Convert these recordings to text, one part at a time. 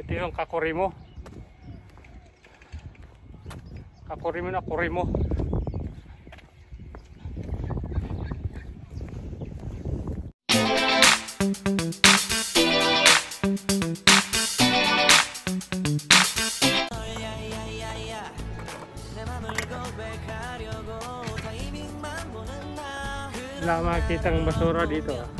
ito yung kakurimo kakurimo na kurimo wala makitang basura dito ah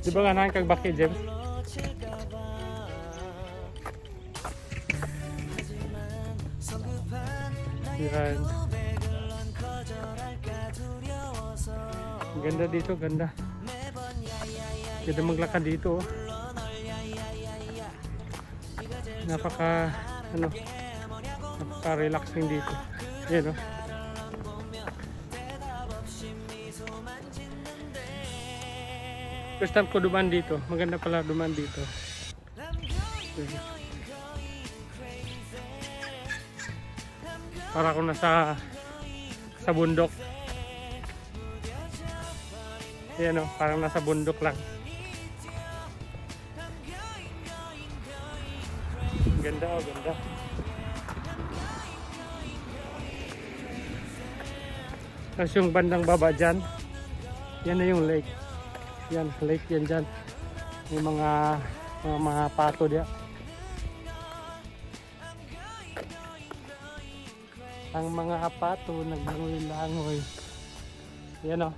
Di ba nga nakakagbaki, James? Yan. Ganda dito, ganda. Ganda maglakad dito. Oh. Napaka, ano, napaka-relaxing dito. Yan, oh. First time ko duman dito. Maganda pala duman dito. Para ko nasa sa bundok. Ayan o, parang nasa bundok lang. Ganda o, oh, ganda. Tapos yung bandang baba dyan, yan na yung lake. Yan, lake yan dyan. yung mga, mga, mga pato diyan. Ang mga apato naglangoy-langoy. Yan o. Oh.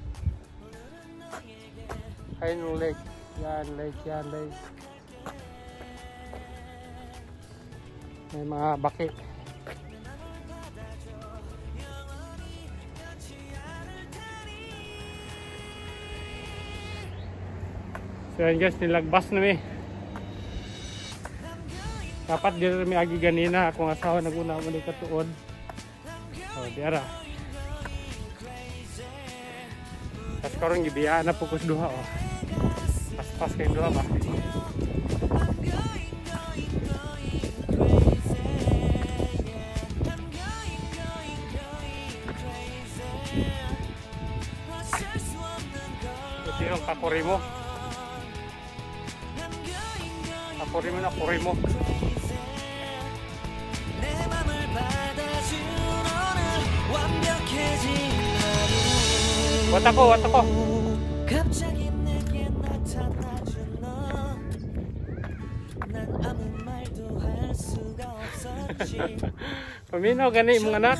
Ayun yung lake. Yan, lake, yan, lake. May mga baki. So, guys, nilagbas na mi. Dapat na rin agi ganina. Akong asawa naguna mo ni katuod. So, oh, diara. ara. Tapos karong gibiyaan na pukos duha. Oh. Pas-pas kayong duha ba? Ito yung mo. 버리면 버리모 왔다고 왔다고 갑자기 내게 나타나준 너난 아무 말도 할 수가 없었지 gani anak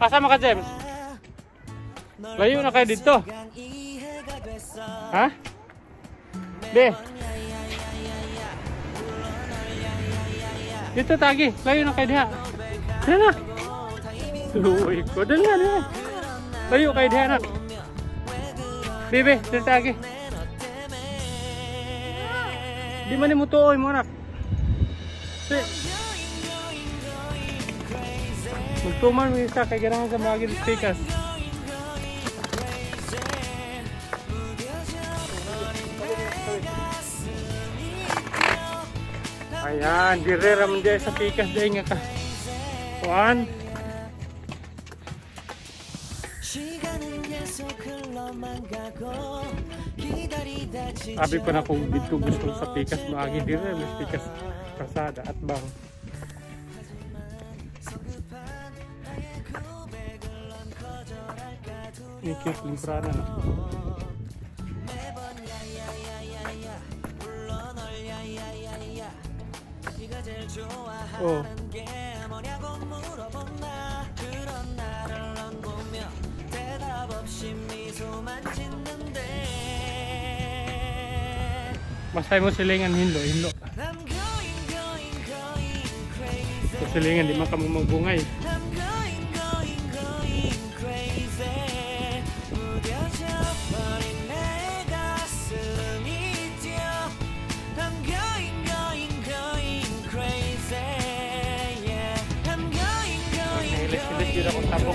Kasama ka James Layo na kayo dito Ha? Dito tagi, layo na kay diha. Dala Uy, Luoy ko, dala na, dala. Layo kayo diha na. Bibi, dala tagi. Di man mo tuoy mo anak. Magtuman mo isa kay ganahan sa mga gidistikas. Ayan, dire raman dyan sa pikas dyan nga ka. Juan. Sabi pa na kung dito gusto sa pikas, maagi dire sa pikas kasada at bang. Ini librana na. 어. Masay mo silingan hinlo, hinlo. Sa silingan, di man ka magbungay.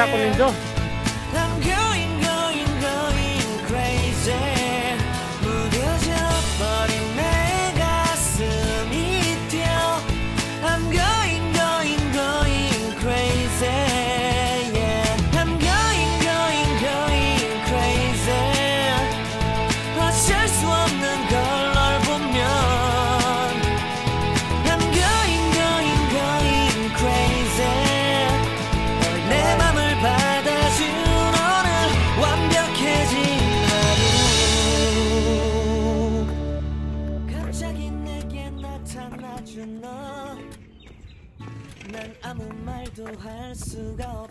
está comiendo?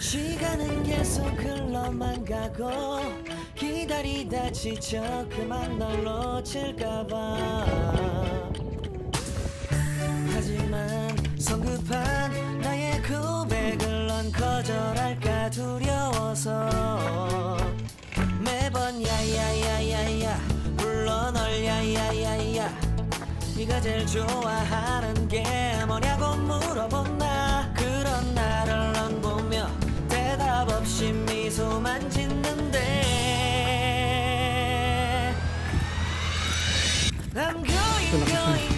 시간은 계속 흘러만 가고 기다리다 지쳐 그만 널 놓칠까봐 성급한 나의 고백을 넌 거절할까 두려워서 매번 야야야야야 불러 널 야야야야 네가 제일 좋아하는 게 뭐냐고 물어본 다 그런 나를 넌 보며 대답 없이 미소만 짓는데 I'm g o i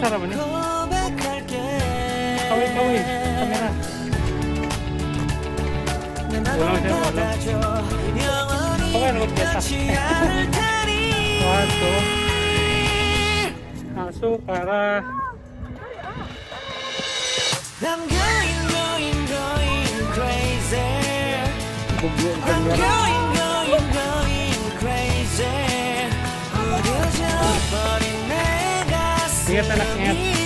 사람은요? 가위 가위 카메라 올라오세요 올라오세요 카메라 놓고 됐다 왔어 가수 가라 I'm going, going, going crazy. I'm going. Get an ant.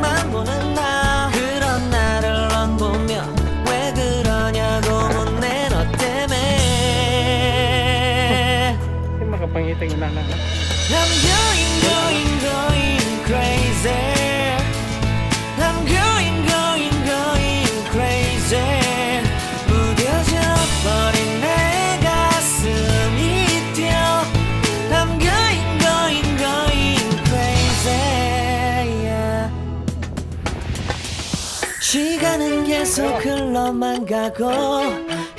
n a n a I'm going, going, going crazy. I'm going, going, going crazy. 무뎌져 버린 내 가슴이 뛰어. I'm going, going, going crazy. Yeah. 시간은 계속 흘러만 가고.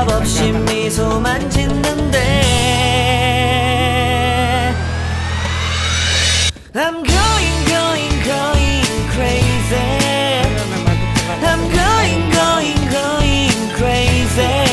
대답 없이 미소만 짓는데 I'm going going going crazy I'm going going going crazy